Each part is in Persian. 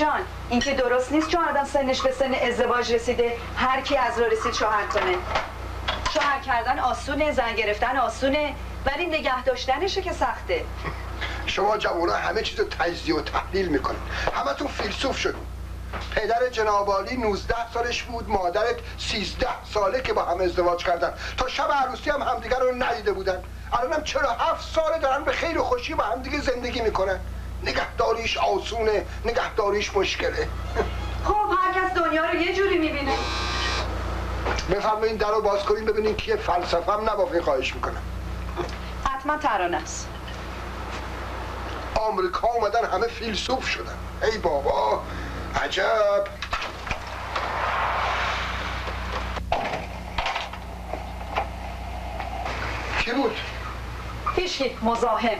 جان این که درست نیست چون آدم سنش به سن ازدواج رسیده هر کی از را رسید شوهر کنه. شوهر کردن آسونه زن گرفتن آسونه ولی نگه داشتنشه که سخته. شما جوانا همه چیز تجزیه و تحلیل می‌کنید همه تو فیلسوف شدون پدر جنابالی 19 سالش بود مادرت 13 ساله که با هم ازدواج کردن. تا شب عروسی هم همدیگر رو ندیده بودن. الانم چرا هفت ساله دارن به خیر و خوشی با همدیگه زندگی می‌کنن؟ نگهداریش آسونه نگهداریش مشکله. خب هر کس دنیا رو یه جوری می‌بینه. بفرمایین در رو باز کنیم ببینین کیه. فلسفه هم نبافین خواهش می‌کنم. حتما ترانه است. آمریکا اومدن همه فیلسوف شدن. ای بابا عجب. کی بود؟ هیچکی مزاحم.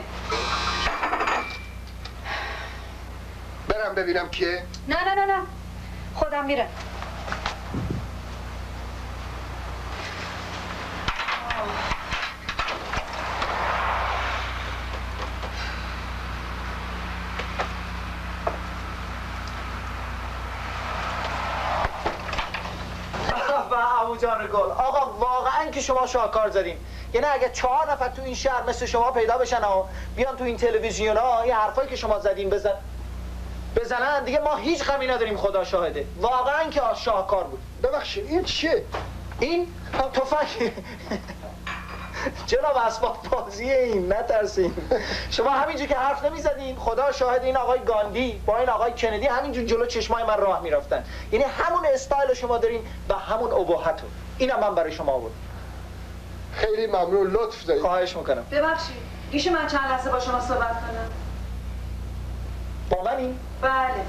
برم ببینم کیه؟ نه نه نه نه. خودم میرم جان گل آقا واقعا که شما شاهکار زدین. یعنی اگه چهار نفر تو این شهر مثل شما پیدا بشن و بیان تو این تلویزیون ها این حرفایی که شما زدین بزن بزنن دیگه ما هیچ غمی نداریم خدا شاهده. واقعا که شاهکار بود. ببخشید این چیه؟ این؟ تفنگ. جناب اسباب بازیه این نترسین. شما همینجور که حرف نمی‌زدین خدا شاهد این آقای گاندی با این آقای کندی همینجور جلو چشمای من راه می‌رفتن. یعنی همون استایل شما دارین و همون ابهتون. اینم من برای شما بود خیلی ممنون لطف دارید. خواهش می‌کنم. ببخشید میشه من چند لحظه با شما صحبت کنم. با منی؟ بله.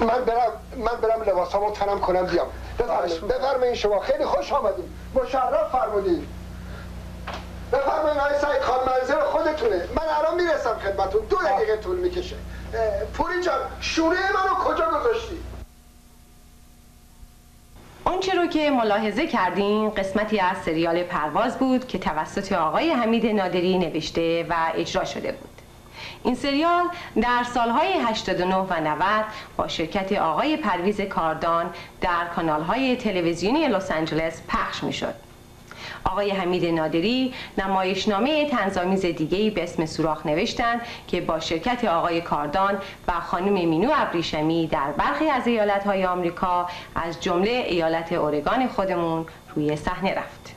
من برم من برم لباسامو تنم کنم بیام. بفرمایید شما. خیلی خوش آمدید. مشرف فرمودید. بفرمایید آقای سعید خان منظر خودتونه. من الان می‌رسم خدمتون. دو دقیقه طول می‌کشه. پوری جان شونه منو کجا گذاشتی؟ آنچه رو که ملاحظه کردیم قسمتی از سریال پرواز بود که توسط آقای حمید نادری نوشته و اجرا شده بود این سریال در سالهای 89 و 90 با شرکت آقای پرویز کاردان در کانالهای تلویزیونی لس آنجلس پخش می‌شد. آقای حمید نادری نمایشنامه تنظامیز دیگری به اسم سوراخ نوشتند که با شرکت آقای کاردان و خانم مینو ابریشمی در برخی از ایالتهای آمریکا از جمله ایالت اورگان خودمون روی صحنه رفت.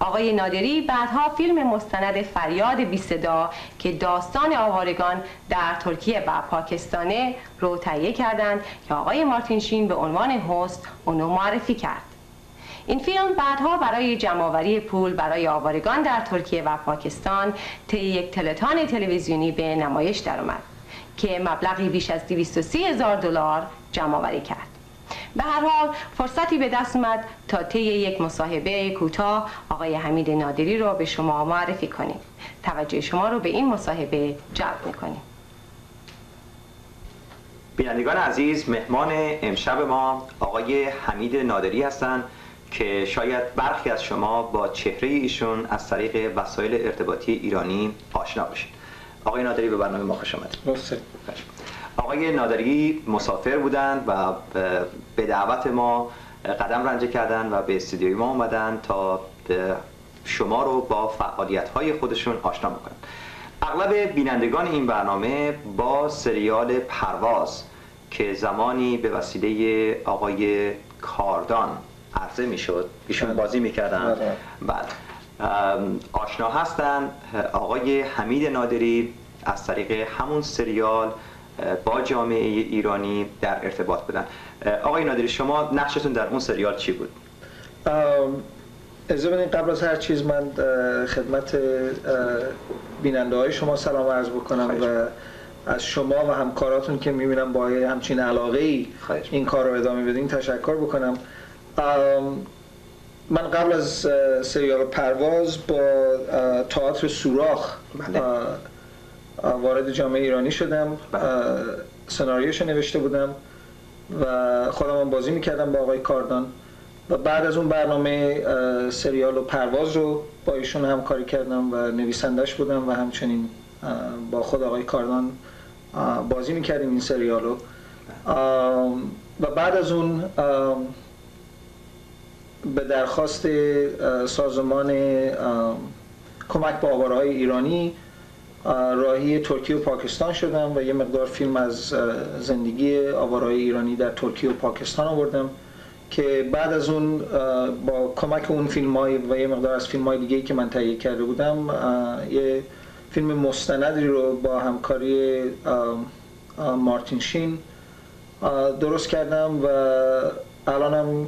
آقای نادری بعدها فیلم مستند فریاد بی صدا که داستان آوارگان در ترکیه و پاکستانه رو تهیه کردند که آقای مارتین شین به عنوان هست اونو معرفی کرد این فیلم بعدها برای جمعآوری پول برای آوارگان در ترکیه و پاکستان طی یک تلتان تلویزیونی به نمایش درآمد که مبلغی بیش از 230 هزار دلار جمعآوری کرد. به هر حال فرصتی به دست اومد تا طی یک مصاحبه کوتاه آقای حمید نادری رو به شما معرفی کنیم. توجه شما رو به این مصاحبه جلب می‌کنیم. بینندگان عزیز مهمان امشب ما آقای حمید نادری هستند. که شاید برخی از شما با چهره ایشون از طریق وسایل ارتباطی ایرانی آشنا باشید. آقای نادری به برنامه ما خوش آمدید. آقای نادری مسافر بودند و به دعوت ما قدم رنجه کردن و به استودیوی ما اومدن تا شما رو با فعالیت های خودشون آشنا بکنن. اغلب بینندگان این برنامه با سریال پرواز که زمانی به وسیله آقای کاردان عرضه می‌شد. ایشون بله. بازی می‌کردن. بله. بعد آشنا هستن. آقای حمید نادری از طریق همون سریال با جامعه ایرانی در ارتباط بودن. آقای نادری شما نقشتون در اون سریال چی بود؟ از بدین قبل از هر چیز من خدمت بیننده های شما سلام عرض بکنم و از شما و همکاراتون که می‌بینم با همچین علاقه ای این کار رو ادامه بدین تشکر بکنم. من قبل از سریال پرواز با تئاتر سوراخ بله. وارد جامعه ایرانی شدم بله. سناریوش نوشته بودم و خودم هم بازی می‌کردم با آقای کاردان و بعد از اون برنامه سریال و پرواز رو با ایشون همکاری کردم و نویسندش بودم و همچنین با خود آقای کاردان بازی می‌کردیم این سریال رو ام، و بعد از اون به درخواست سازمان کمک به آوارهای ایرانی اه، راهی ترکیه و پاکستان شدم و یه مقدار فیلم از زندگی آوارهای ایرانی در ترکیه و پاکستان آوردم که بعد از اون با کمک اون فیلم های و یه مقدار از فیلم های دیگه که من تهیه کرده بودم یه فیلم مستندی رو با همکاری مارتین شین درست کردم و الانم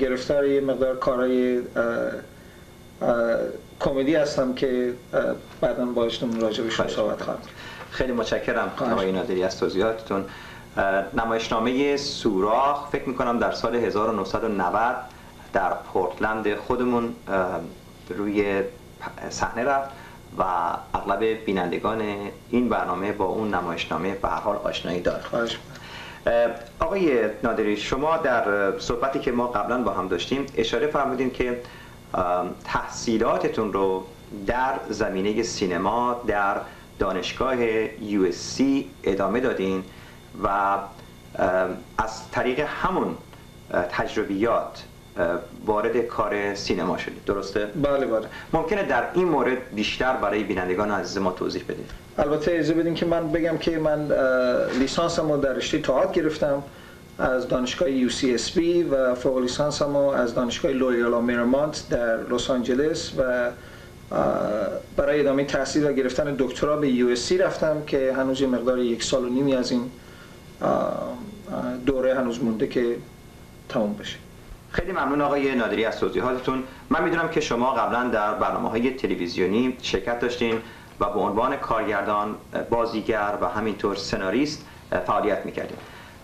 گرفتار یه مقدار کارهای کمدی هستم که بعدا با راجع خواهش صحبت خواهم. خیلی متشکرم آقای نادری از توضیحاتتون. نمایشنامه سوراخ فکر می‌کنم در سال 1990 در پورتلند خودمون روی صحنه رفت و اغلب بینندگان این برنامه با اون نمایشنامه به حال آشنایی اه، آقای نادری شما در صحبتی که ما قبلا با هم داشتیم اشاره فرمودین که تحصیلاتتون رو در زمینه سینما در دانشگاه USC ادامه دادین و از طریق همون تجربیات وارد کار سینما شدید. درسته؟ بله بله. ممکنه در این مورد بیشتر برای بینندگان عزیز ما توضیح بدید البته اجازه بدین که من بگم که من اه، لیسانسم رو در رشته تئاتر گرفتم از دانشگاه UCSB و فوق لیسانسم رو از دانشگاه لویالا میرمونت در لس آنجلس و برای ادامه تحصیل و گرفتن دکترا به USC رفتم که هنوز یه مقدار یک سال و نیمی از این دوره هنوز مونده که تموم بشه. خیلی ممنون آقای نادری از توضیحاتتون. من می‌دونم که شما قبلا در برنامه های تلویزیونی شرکت داشتین و به عنوان کارگردان بازیگر و همینطور سناریست فعالیت می‌کردین.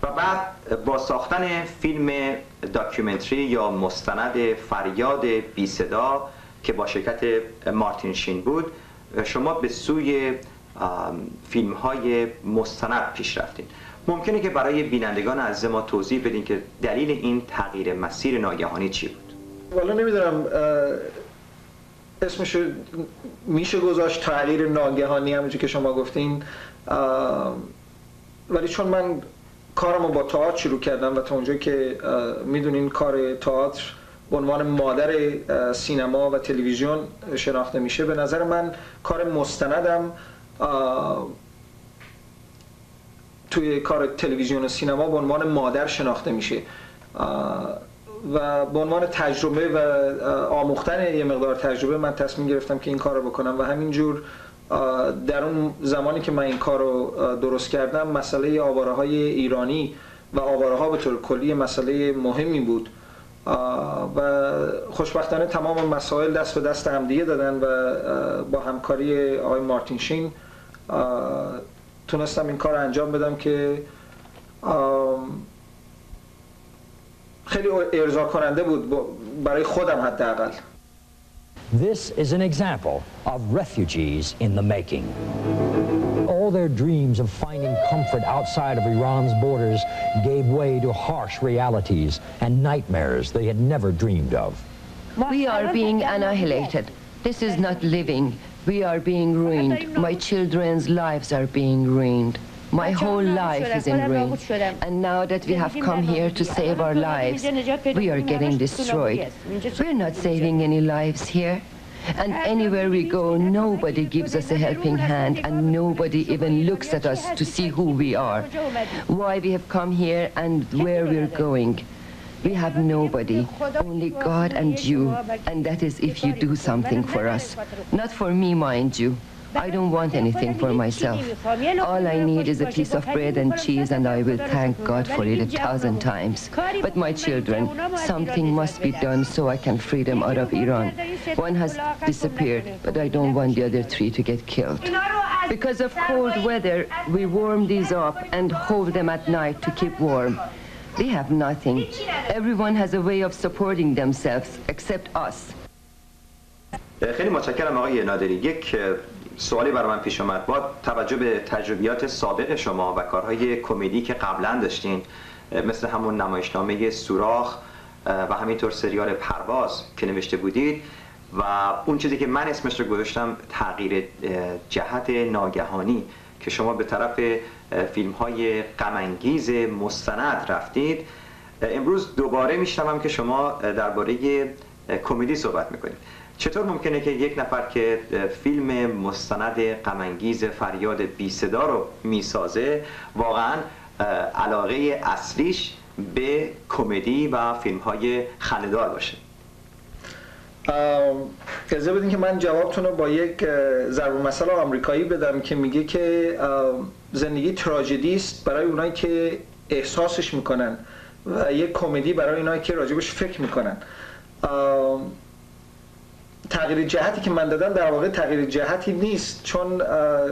و بعد با ساختن فیلم داکیومنتری یا مستند فریاد بی صدا که با شرکت مارتین شین بود شما به سوی فیلم های مستند پیش رفتین. ممکنه که برای بینندگان عزیز ما توضیح بدین که دلیل این تغییر مسیر ناگهانی چی بود. والا نمی‌دونم اسمش میشه گذاشت تغییر ناگهانی همونجور که شما گفتین ولی چون من کارم رو با تئاتر شروع کردم و تا اونجایی که می‌دونین کار تئاتر به عنوان مادر سینما و تلویزیون شناخته میشه به نظر من کار مستندم توی کار تلویزیون و سینما به عنوان مادر شناخته میشه. و به عنوان تجربه و آموختن یه مقدار تجربه من تصمیم گرفتم که این کار رو بکنم و همینجور در اون زمانی که من این کار رو درست کردم مسئله آواره های ایرانی و آواره ها به طور کلی مسئله مهمی بود. و خوشبختانه تمام مسائل دست به دست همدیگه دادن و با همکاری آقای مارتین شین تونستم این کار رو انجام بدم که ام، خیلی ارضا کننده بود با- برای خودم حداقل This is an example of refugees in the making. All their dreams of finding comfort outside of Iran's borders gave way to harsh realities and nightmares they had never dreamed of. We are being annihilated. This is not living. We are being ruined. My children's lives are being ruined. My whole life is in ruin. And now that we have come here to save our lives, we are getting destroyed. We're not saving any lives here. And anywhere we go, nobody gives us a helping hand and nobody even looks at us to see who we are, why we have come here and where we're going. We have nobody, only God and you, and that is if you do something for us. Not for me, mind you. I don't want anything for myself. All I need is a piece of bread and cheese, and I will thank God for it a thousand times. But my children, something must be done so I can free them out of Iran. One has disappeared, but I don't want the other three to get killed. Because of cold weather, we warm these up and hold them at night to keep warm. They have nothing. Everyone has a way of supporting themselves, except us. خیلی متشکرم آقای نادری یک سوالی برای من پیش اومد با توجه به تجربیات سابق شما و کارهای کمدی که قبلا داشتین مثل همون نمایشنامه سوراخ و همینطور سریال پرواز که نوشته بودید و اون چیزی که من اسمش رو گذاشتم تغییر جهت ناگهانی که شما به طرف فیلم های غمانگیز مستند رفتید. امروز دوباره میشنوم که شما درباره کمدی صحبت می‌کنید. چطور ممکنه که یک نفر که فیلم مستند غمانگیز فریاد بی صدا رو می‌سازه واقعا علاقه اصلیش به کمدی و فیلم های باشه؟ اجازه بدین که من جوابتون رو با یک ضرب مثل آمریکایی بدم که میگه که زندگی تراژدی است برای اونایی که احساسش می‌کنن و یک کمدی برای اونایی که راجبش فکر می‌کنن. تغییر جهتی که من دادم در واقع تغییر جهتی نیست چون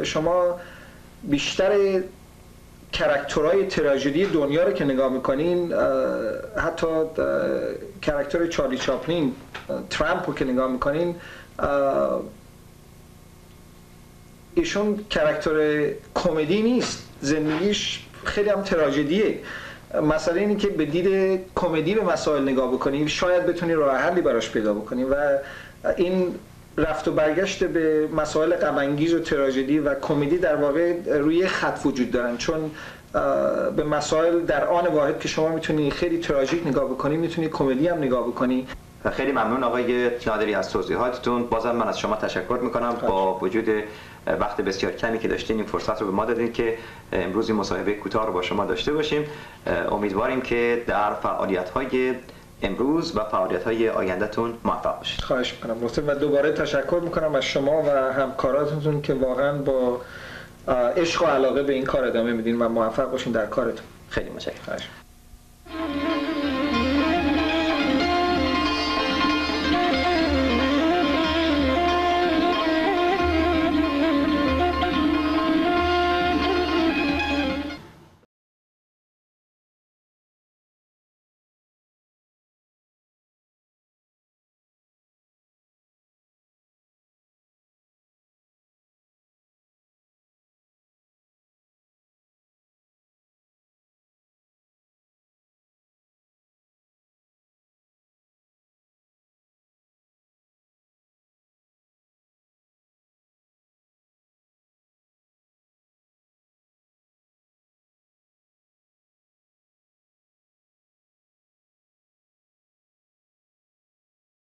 شما بیشتر کرکترهای تراژدی دنیا رو که نگاه می‌کنین حتی کرکتر چارلی چاپلین ترامپ رو که نگاه می‌کنین ایشون کرکتر کمدی نیست زندگیش خیلی هم تراژدیه. مسئله اینه که به دید کمدی به مسائل نگاه بکنی شاید بتونی راه حلی براش پیدا بکنی و این رفت و برگشت به مسائل غم و تراژدی و کمدی در واقع روی خط وجود دارن. چون به مسائل در آن واحد که شما می‌تونی خیلی تراژیک نگاه بکنی می‌تونی کمدی هم نگاه بکنی. خیلی ممنون آقای نادری از توضیحاتتون. بازم من از شما تشکر می‌کنم با وجود وقت بسیار کمی که داشتین این فرصت رو به ما دادین که امروز این مصاحبه کوتاه رو با شما داشته باشیم. امیدواریم که در فعالیت های امروز و فعالیت های آیندهتون موفق باشید. خواهش می‌کنم. و دوباره تشکر می‌کنم از شما و همکاراتون که واقعا با عشق و علاقه به این کار ادامه میدین و موفق باشین در کارتون. خیلی متشکرم.